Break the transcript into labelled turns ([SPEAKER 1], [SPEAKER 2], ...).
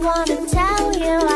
[SPEAKER 1] wanna tell you.